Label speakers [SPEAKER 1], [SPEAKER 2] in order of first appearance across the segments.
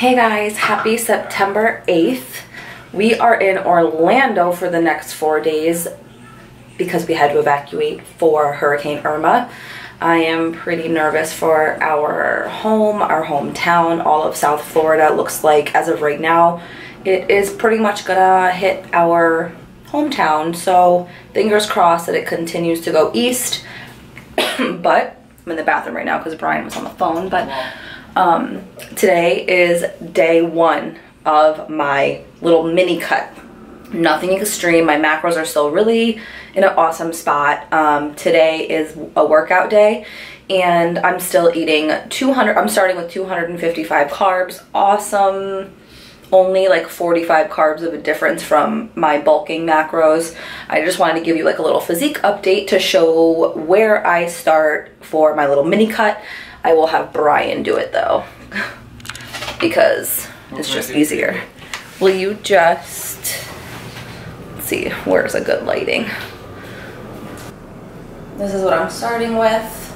[SPEAKER 1] Hey guys, happy September 8th. We are in Orlando for the next four days because we had to evacuate for Hurricane Irma. I am pretty nervous for our home, our hometown, all of South Florida. looks like as of right now, it is pretty much gonna hit our hometown. So fingers crossed that it continues to go east. but I'm in the bathroom right now because Brian was on the phone. But um, today is day one of my little mini cut. Nothing extreme. My macros are still really in an awesome spot. Um, today is a workout day and I'm still eating 200, I'm starting with 255 carbs. Awesome. Only like 45 carbs of a difference from my bulking macros. I just wanted to give you like a little physique update to show where I start for my little mini cut. I will have Brian do it though because it's just easier. Will you just, see, where's a good lighting? This is what I'm starting with.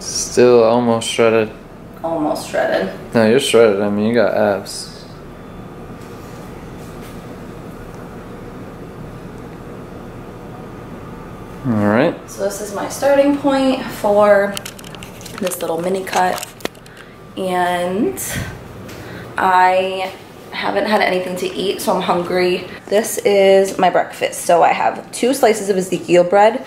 [SPEAKER 2] Still almost shredded.
[SPEAKER 1] Almost shredded.
[SPEAKER 2] No, you're shredded. I mean, you got abs. All right.
[SPEAKER 1] So this is my starting point for this little mini cut. And I haven't had anything to eat, so I'm hungry. This is my breakfast. So I have two slices of Ezekiel bread.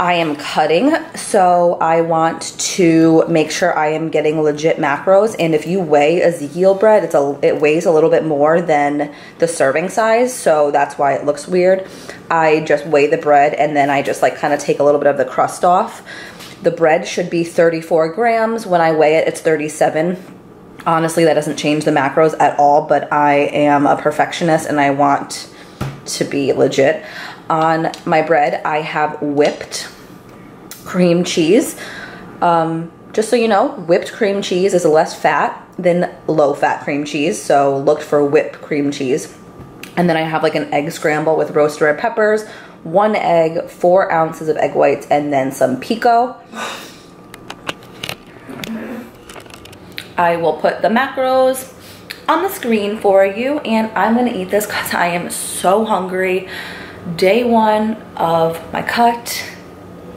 [SPEAKER 1] I am cutting, so I want to make sure I am getting legit macros. And if you weigh Ezekiel bread, it's a it weighs a little bit more than the serving size, so that's why it looks weird. I just weigh the bread and then I just like kind of take a little bit of the crust off. The bread should be 34 grams. When I weigh it, it's 37. Honestly, that doesn't change the macros at all, but I am a perfectionist and I want to be legit. On my bread, I have whipped cream cheese. Um, just so you know, whipped cream cheese is less fat than low fat cream cheese, so look for whipped cream cheese. And then I have like an egg scramble with roasted red peppers, one egg, four ounces of egg whites, and then some pico. I will put the macros on the screen for you and I'm gonna eat this because I am so hungry. Day one of my cut.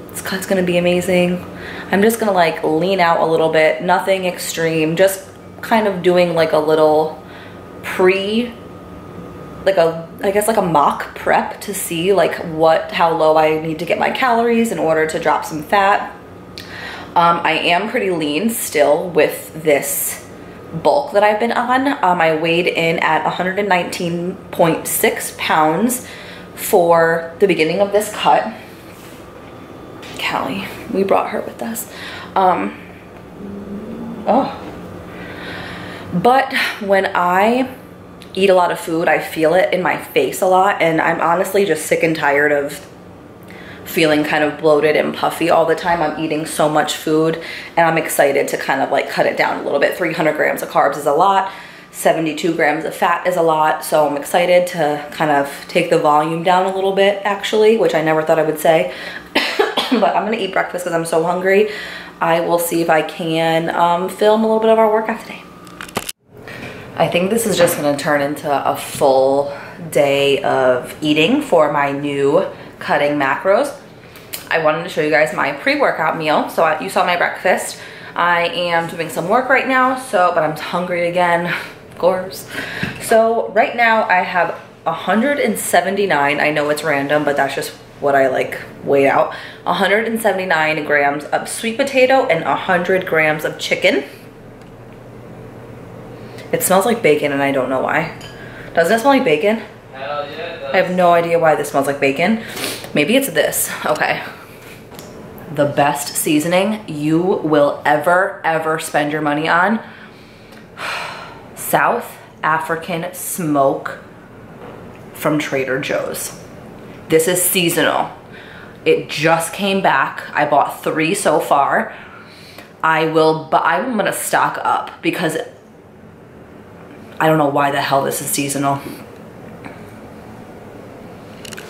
[SPEAKER 1] This cut's gonna be amazing. I'm just gonna like lean out a little bit, nothing extreme, just kind of doing like a little pre like a I guess like a mock prep to see like what how low I need to get my calories in order to drop some fat. Um, I am pretty lean still with this bulk that I've been on. Um, I weighed in at 119.6 pounds for the beginning of this cut. Callie, we brought her with us. Um, oh. But when I eat a lot of food, I feel it in my face a lot. And I'm honestly just sick and tired of feeling kind of bloated and puffy all the time. I'm eating so much food and I'm excited to kind of like cut it down a little bit. 300 grams of carbs is a lot. 72 grams of fat is a lot. So I'm excited to kind of take the volume down a little bit actually, which I never thought I would say. but I'm gonna eat breakfast because I'm so hungry. I will see if I can um, film a little bit of our workout today. I think this is just gonna turn into a full day of eating for my new cutting macros. I wanted to show you guys my pre-workout meal. So I, you saw my breakfast. I am doing some work right now, so but I'm hungry again, course. So right now I have 179, I know it's random, but that's just what I like weighed out. 179 grams of sweet potato and 100 grams of chicken. It smells like bacon and I don't know why. Doesn't it smell like bacon?
[SPEAKER 2] Hell yeah,
[SPEAKER 1] I have no idea why this smells like bacon. Maybe it's this, okay. The best seasoning you will ever, ever spend your money on. South African smoke from Trader Joe's. This is seasonal. It just came back. I bought three so far. I will, but I'm gonna stock up because I don't know why the hell this is seasonal.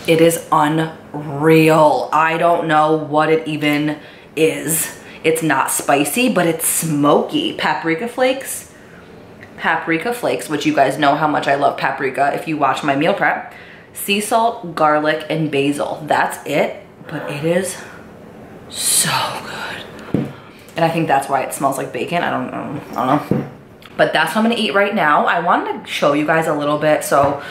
[SPEAKER 1] It is unreal. I don't know what it even is. It's not spicy, but it's smoky. Paprika flakes, paprika flakes, which you guys know how much I love paprika if you watch my meal prep. Sea salt, garlic, and basil. That's it, but it is so good. And I think that's why it smells like bacon. I don't, don't, I don't know. But that's what I'm gonna eat right now. I wanted to show you guys a little bit. So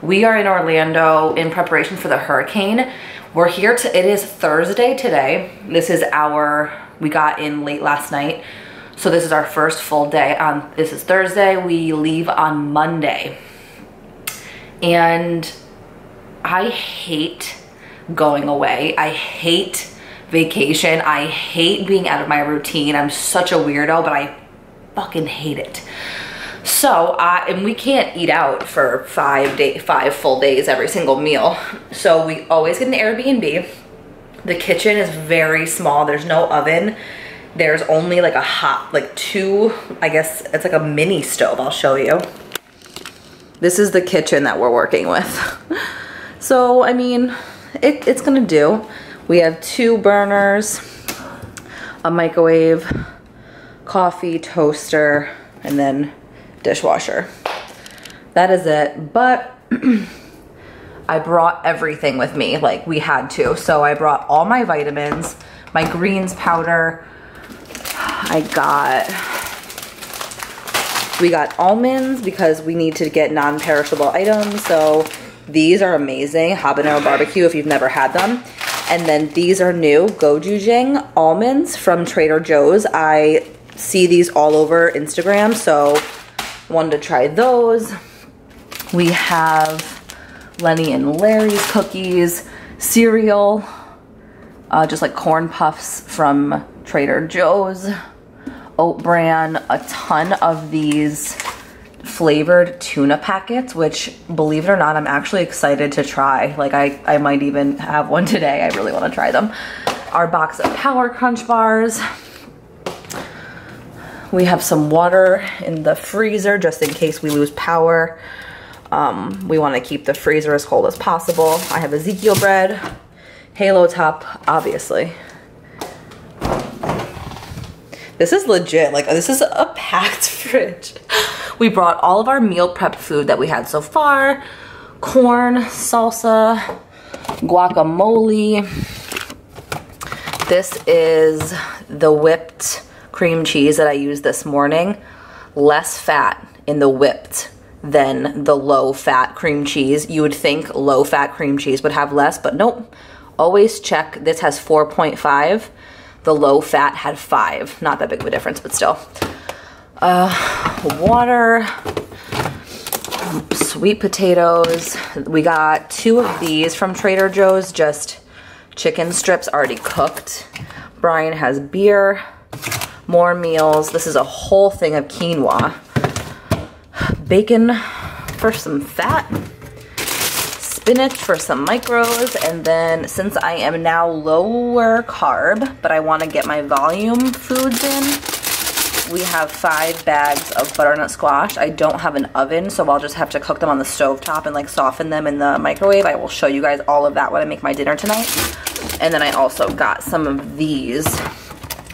[SPEAKER 1] we are in Orlando in preparation for the hurricane. We're here to, it is Thursday today. This is our, we got in late last night. So this is our first full day on, this is Thursday. We leave on Monday. And I hate going away. I hate vacation. I hate being out of my routine. I'm such a weirdo, but I fucking hate it. So, uh, and we can't eat out for five day, five full days every single meal. So we always get an Airbnb. The kitchen is very small. There's no oven. There's only like a hot, like two, I guess it's like a mini stove. I'll show you. This is the kitchen that we're working with. so, I mean, it, it's gonna do. We have two burners, a microwave, coffee, toaster, and then dishwasher. That is it. But I brought everything with me, like we had to. So I brought all my vitamins, my greens powder. I got, we got almonds because we need to get non-perishable items. So these are amazing, habanero barbecue if you've never had them. And then these are new, gochujang almonds from Trader Joe's. I see these all over Instagram, so wanted to try those. We have Lenny and Larry's cookies, cereal, uh, just like corn puffs from Trader Joe's, oat bran, a ton of these flavored tuna packets, which believe it or not, I'm actually excited to try. Like I, I might even have one today. I really wanna try them. Our box of Power Crunch bars, we have some water in the freezer just in case we lose power. Um, we want to keep the freezer as cold as possible. I have Ezekiel bread, Halo Top, obviously. This is legit, like this is a packed fridge. We brought all of our meal prep food that we had so far. Corn, salsa, guacamole. This is the whipped cream cheese that I used this morning, less fat in the whipped than the low fat cream cheese. You would think low fat cream cheese would have less, but nope. Always check. This has 4.5. The low fat had 5. Not that big of a difference, but still. Uh, water, sweet potatoes. We got two of these from Trader Joe's, just chicken strips already cooked. Brian has beer more meals. This is a whole thing of quinoa. Bacon for some fat. Spinach for some micros. And then since I am now lower carb, but I want to get my volume foods in, we have five bags of butternut squash. I don't have an oven, so I'll just have to cook them on the stove top and like soften them in the microwave. I will show you guys all of that when I make my dinner tonight. And then I also got some of these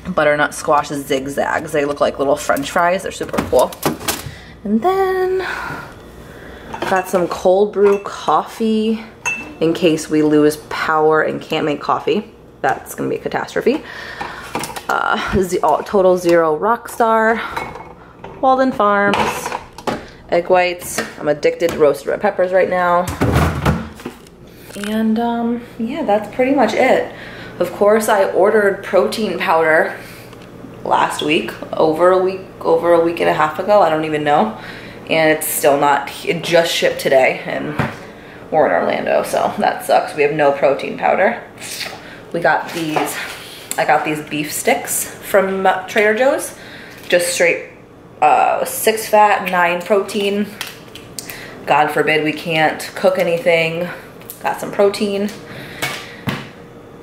[SPEAKER 1] butternut squash zigzags. They look like little french fries. They're super cool. And then got some cold brew coffee in case we lose power and can't make coffee. That's gonna be a catastrophe. Uh, Total Zero Rockstar, Walden Farms, egg whites. I'm addicted to roasted red peppers right now. And um, yeah, that's pretty much it. Of course, I ordered protein powder last week, over a week, over a week and a half ago, I don't even know. And it's still not, it just shipped today and we're in Orlando, so that sucks. We have no protein powder. We got these, I got these beef sticks from Trader Joe's, just straight uh, six fat, nine protein. God forbid we can't cook anything. Got some protein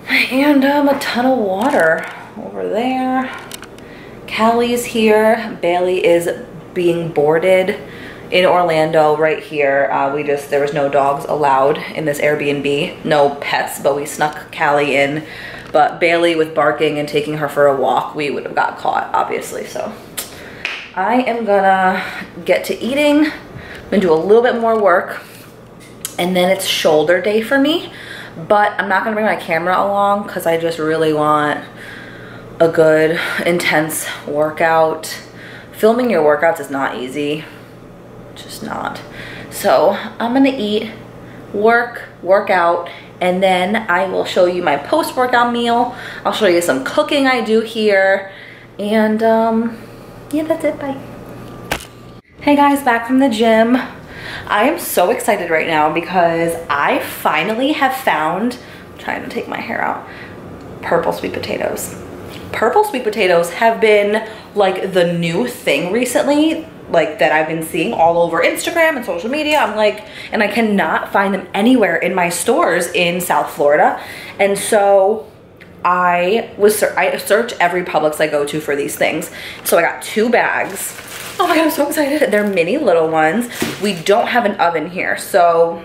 [SPEAKER 1] and um, a ton of water over there. Callie's here. Bailey is being boarded in Orlando right here. Uh, we just, there was no dogs allowed in this Airbnb. No pets, but we snuck Callie in But Bailey with barking and taking her for a walk, we would have got caught, obviously. So I am gonna get to eating. I'm gonna do a little bit more work and then it's shoulder day for me. But I'm not gonna bring my camera along because I just really want a good intense workout. Filming your workouts is not easy, just not. So I'm gonna eat, work, work out, and then I will show you my post-workout meal. I'll show you some cooking I do here, and um, yeah, that's it, bye. Hey guys, back from the gym. I am so excited right now because I finally have found, I'm trying to take my hair out, purple sweet potatoes. Purple sweet potatoes have been like the new thing recently like that I've been seeing all over Instagram and social media. I'm like, and I cannot find them anywhere in my stores in South Florida. And so I was, I search every Publix I go to for these things. So I got two bags. Oh my God, I'm so excited. They're mini little ones. We don't have an oven here. So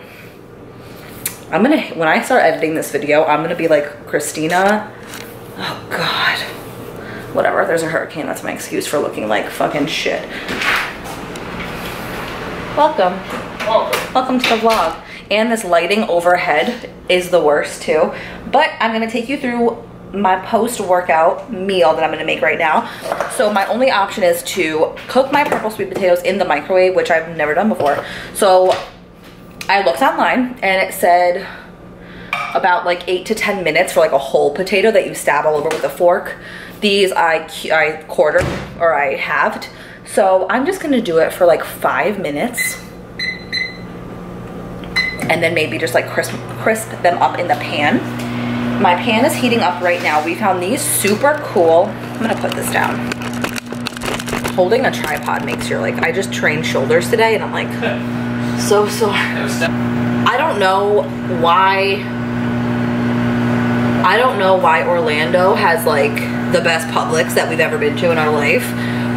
[SPEAKER 1] I'm gonna, when I start editing this video, I'm gonna be like, Christina, oh God. Whatever, there's a hurricane. That's my excuse for looking like fucking shit. Welcome.
[SPEAKER 2] Welcome.
[SPEAKER 1] Welcome to the vlog. And this lighting overhead is the worst too. But I'm gonna take you through my post-workout meal that I'm gonna make right now. So my only option is to cook my purple sweet potatoes in the microwave, which I've never done before. So I looked online and it said about like eight to 10 minutes for like a whole potato that you stab all over with a fork. These I, I quartered or I halved. So I'm just gonna do it for like five minutes and then maybe just like crisp, crisp them up in the pan. My pan is heating up right now. We found these super cool. I'm gonna put this down. Holding a tripod makes your like, I just trained shoulders today and I'm like, so sore. I don't know why, I don't know why Orlando has like the best Publix that we've ever been to in our life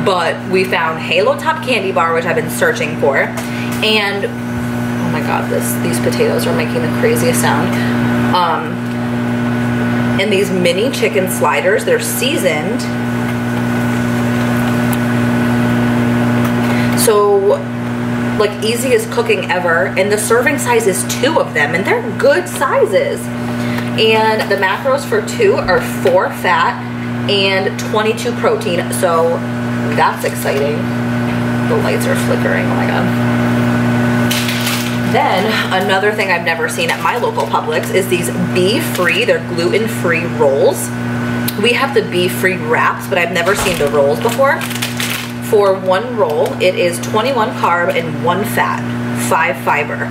[SPEAKER 1] but we found Halo Top Candy Bar, which I've been searching for. And, oh my God, this these potatoes are making the craziest sound. Um, and these mini chicken sliders, they're seasoned. So, like easiest cooking ever. And the serving size is two of them, and they're good sizes. And the macros for two are four fat and 22 protein. So that's exciting. The lights are flickering, oh my god. Then, another thing I've never seen at my local Publix is these BFree, they're gluten-free rolls. We have the BFree wraps, but I've never seen the rolls before. For one roll, it is 21 carb and one fat, five fiber.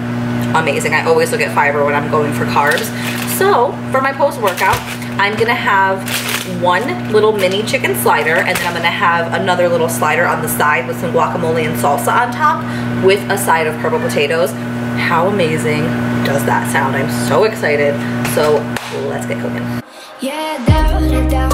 [SPEAKER 1] Amazing, I always look at fiber when I'm going for carbs. So, for my post-workout, I'm gonna have one little mini chicken slider and then I'm gonna have another little slider on the side with some guacamole and salsa on top with a side of purple potatoes. How amazing does that sound? I'm so excited. So let's get cooking.
[SPEAKER 3] Yeah, down, down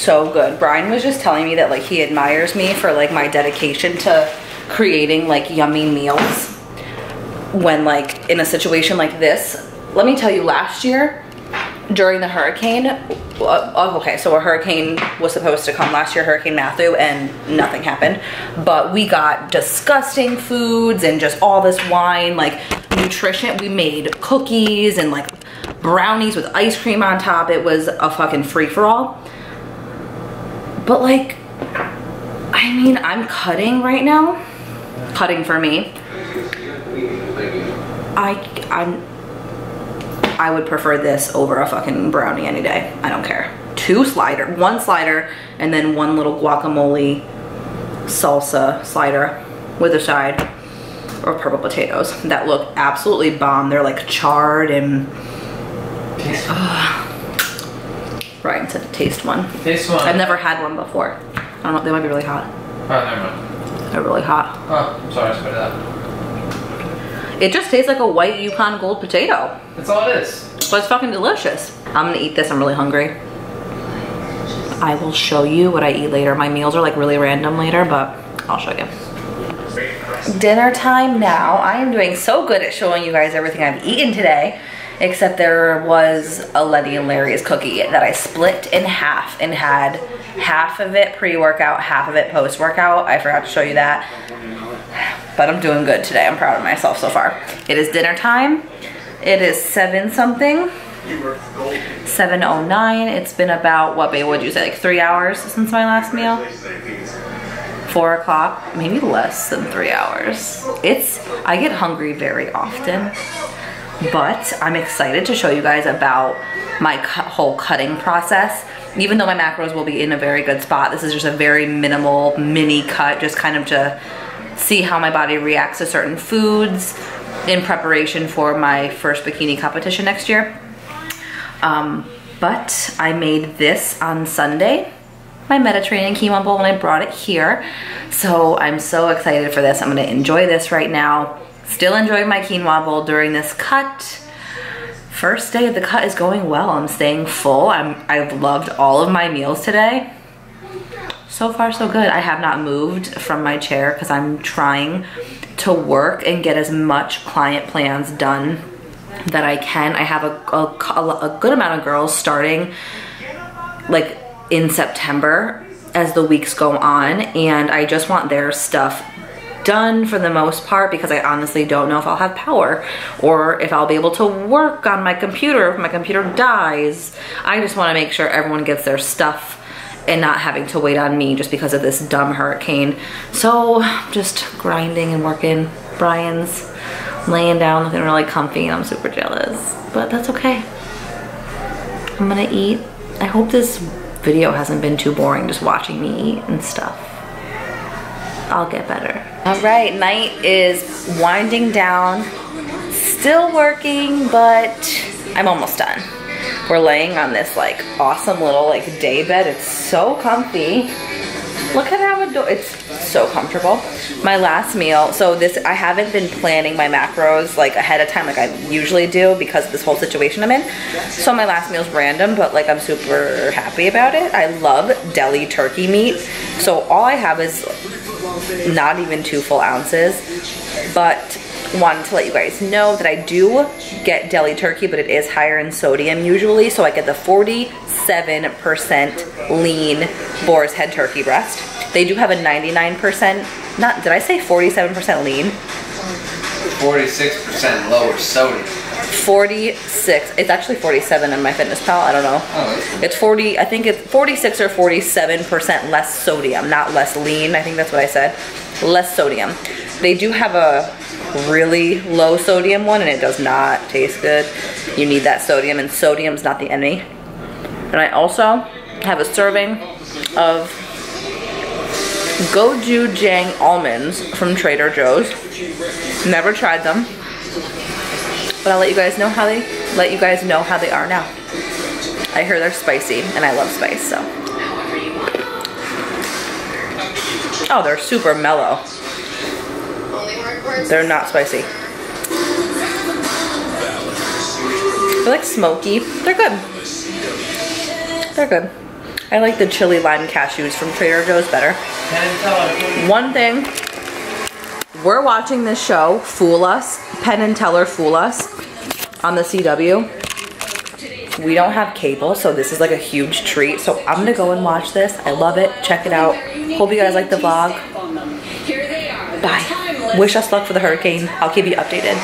[SPEAKER 1] so good. Brian was just telling me that like he admires me for like my dedication to creating like yummy meals when like in a situation like this let me tell you, last year during the hurricane, uh, okay, so a hurricane was supposed to come last year, Hurricane Matthew, and nothing happened. But we got disgusting foods and just all this wine, like nutrition. We made cookies and like brownies with ice cream on top. It was a fucking free for all. But like, I mean, I'm cutting right now. Cutting for me. I, I'm, I would prefer this over a fucking brownie any day. I don't care. Two slider, one slider, and then one little guacamole salsa slider with a side of purple potatoes that look absolutely bomb. They're like charred and Ryan said to taste one.
[SPEAKER 2] Taste one.
[SPEAKER 1] I've never had one before. I don't know, they might be really hot.
[SPEAKER 2] Oh, never mind.
[SPEAKER 1] They're really hot.
[SPEAKER 2] Oh, I'm sorry, I spit it out.
[SPEAKER 1] It just tastes like a white Yukon Gold potato.
[SPEAKER 2] That's all it is.
[SPEAKER 1] But it's fucking delicious. I'm gonna eat this, I'm really hungry. I will show you what I eat later. My meals are like really random later, but I'll show you. Dinner time now. I am doing so good at showing you guys everything I've eaten today, except there was a Lenny and Larry's cookie that I split in half and had half of it pre-workout, half of it post-workout. I forgot to show you that. But I'm doing good today. I'm proud of myself so far. It is dinner time. It is seven something. 7.09. It's been about, what babe, would you say, like three hours since my last meal? Four o'clock, maybe less than three hours. It's, I get hungry very often, but I'm excited to show you guys about my cu whole cutting process. Even though my macros will be in a very good spot, this is just a very minimal mini cut, just kind of to see how my body reacts to certain foods in preparation for my first bikini competition next year. Um, but I made this on Sunday, my Mediterranean quinoa bowl, and I brought it here. So I'm so excited for this. I'm gonna enjoy this right now. Still enjoying my quinoa bowl during this cut. First day of the cut is going well. I'm staying full. I'm, I've loved all of my meals today. So far so good. I have not moved from my chair because I'm trying to work and get as much client plans done that I can. I have a, a, a good amount of girls starting like in September as the weeks go on and I just want their stuff done for the most part because I honestly don't know if I'll have power or if I'll be able to work on my computer if my computer dies. I just want to make sure everyone gets their stuff and not having to wait on me just because of this dumb hurricane. So just grinding and working. Brian's laying down looking really comfy and I'm super jealous, but that's okay. I'm gonna eat. I hope this video hasn't been too boring just watching me eat and stuff. I'll get better. All right, night is winding down. Still working, but I'm almost done. We're laying on this like awesome little like day bed. It's so comfy. Look at how adorable, it's so comfortable. My last meal, so this, I haven't been planning my macros like ahead of time like I usually do because of this whole situation I'm in. So my last meal's random, but like I'm super happy about it. I love deli turkey meat. So all I have is not even two full ounces, but wanted to let you guys know that I do get deli turkey, but it is higher in sodium usually. So I get the 47% lean boar's head turkey breast. They do have a 99%, not, did I say 47% lean?
[SPEAKER 2] 46% lower sodium.
[SPEAKER 1] 46, it's actually 47 in my fitness pal, I don't know.
[SPEAKER 2] Oh,
[SPEAKER 1] It's 40, I think it's 46 or 47% less sodium, not less lean. I think that's what I said. Less sodium. They do have a really low sodium one and it does not taste good. You need that sodium and sodium's not the enemy. And I also have a serving of gochujang almonds from Trader Joe's. Never tried them. But I'll let you guys know how they let you guys know how they are now. I hear they're spicy and I love spice, so. Oh, they're super mellow. They're not spicy. They're like smoky. They're good. They're good. I like the chili lime cashews from Trader Joe's better. One thing, we're watching this show, Fool Us, Penn and Teller Fool Us. on the CW. We don't have cable, so this is like a huge treat. So I'm gonna go and watch this. I love it. Check it out. Hope you guys like the vlog. Bye. Wish us luck for the hurricane. I'll keep you updated.